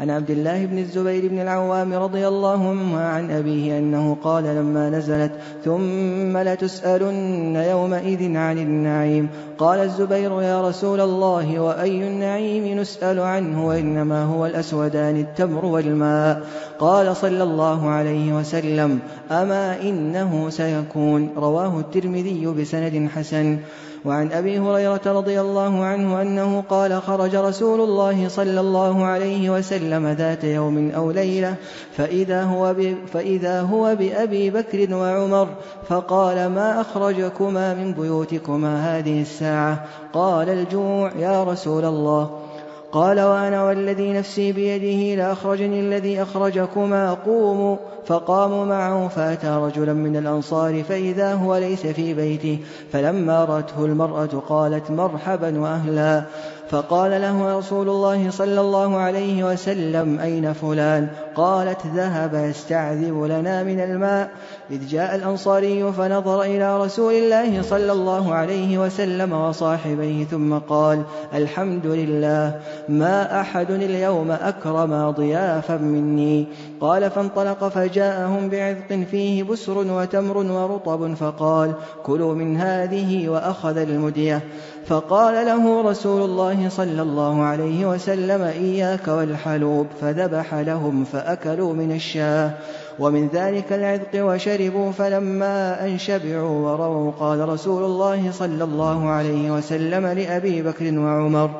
عن عبد الله بن الزبير بن العوام رضي الله عنه عن أبيه أنه قال لما نزلت ثم لتسألن يومئذ عن النعيم. قال الزبير يا رسول الله وأي النعيم نسأل عنه وإنما هو الأسودان التمر والماء. قال صلى الله عليه وسلم أما إنه سيكون. رواه الترمذي بسند حسن. وعن أبي هريرة رضي الله عنه أنه قال خرج رسول الله صلى الله عليه وسلم ذات يوم أو ليلة فإذا هو, فإذا هو بأبي بكر وعمر فقال ما أخرجكما من بيوتكما هذه الساعة؟ قال الجوع يا رسول الله. قال وأنا والذي نفسي بيده لأخرجني الذي أخرجكما قوموا فقاموا معه فأتى رجلا من الأنصار فإذا هو ليس في بيته فلما رأته المرأة قالت مرحبا وأهلا. فقال له رسول الله صلى الله عليه وسلم أين فلان؟ قالت ذهب يستعذب لنا من الماء. إذ جاء الأنصاري فنظر إلى رسول الله صلى الله عليه وسلم وصاحبيه ثم قال الحمد لله. ما أحد اليوم أكرم ضيافا مني. قال فانطلق فجاءهم بعذق فيه بسر وتمر ورطب فقال كلوا من هذه وأخذ المدية. فقال له رسول الله صلى الله عليه وسلم إياك والحلوب فذبح لهم فأكلوا من الشاه ومن ذلك العذق وشربوا فلما أن شبعوا ورووا قال رسول الله صلى الله عليه وسلم لأبي بكر وعمر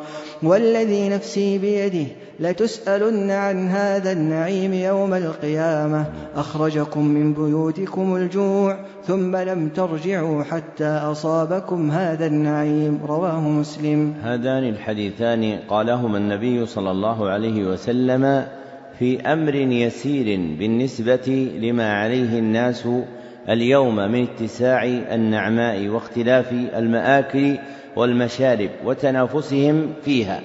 والذي نفسي بيده لتسألن عن هذا النعيم يوم القيامة أخرجكم من بيوتكم الجوع ثم لم ترجعوا حتى أصابكم هذا النعيم. رواه مسلم. هذان الحديثان قالهما النبي صلى الله عليه وسلم في أمر يسير بالنسبة لما عليه الناس اليوم من اتساع النعماء واختلاف المآكل والمشارب وتنافسهم فيها.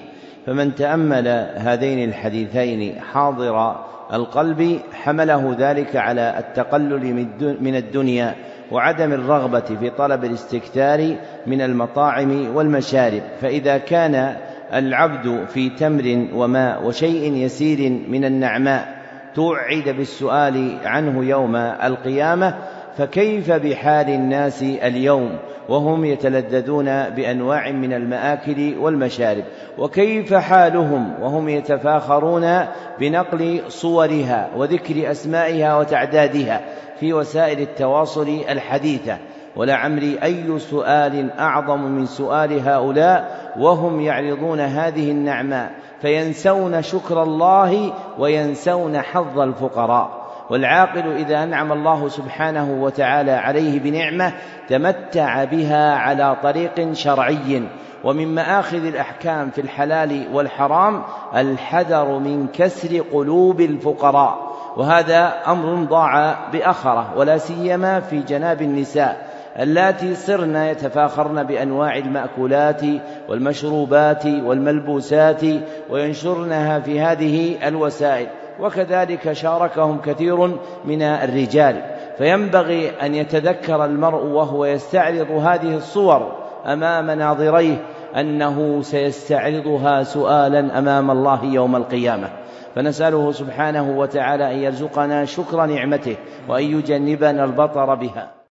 فمن تأمل هذين الحديثين حاضر القلب حمله ذلك على التقلل من الدنيا وعدم الرغبة في طلب الاستكثار من المطاعم والمشارب. فإذا كان العبد في تمر وماء وشيء يسير من النعماء. توعد بالسؤال عنه يوم القيامة فكيف بحال الناس اليوم؟ وهم يتلذذون بأنواع من المآكل والمشارب. وكيف حالهم؟ وهم يتفاخرون بنقل صورها وذكر أسمائها وتعدادها في وسائل التواصل الحديثة. ولعمري أي سؤال أعظم من سؤال هؤلاء؟ وهم يعرضون هذه النعماء فينسون شكر الله وينسون حظ الفقراء. والعاقل إذا أنعم الله سبحانه وتعالى عليه بنعمة تمتع بها على طريق شرعي. ومن مآخذ الأحكام في الحلال والحرام الحذر من كسر قلوب الفقراء. وهذا أمر ضاع بأخرة ولا سيما في جناب النساء. اللاتي صرن يتفاخرن بأنواع المأكولات والمشروبات والملبوسات وينشرنها في هذه الوسائل وكذلك شاركهم كثير من الرجال. فينبغي أن يتذكر المرء وهو يستعرض هذه الصور أمام ناظريه أنه سيستعرضها سؤالا أمام الله يوم القيامة. فنسأله سبحانه وتعالى أن يرزقنا شكر نعمته وأن يجنبنا البطر بها.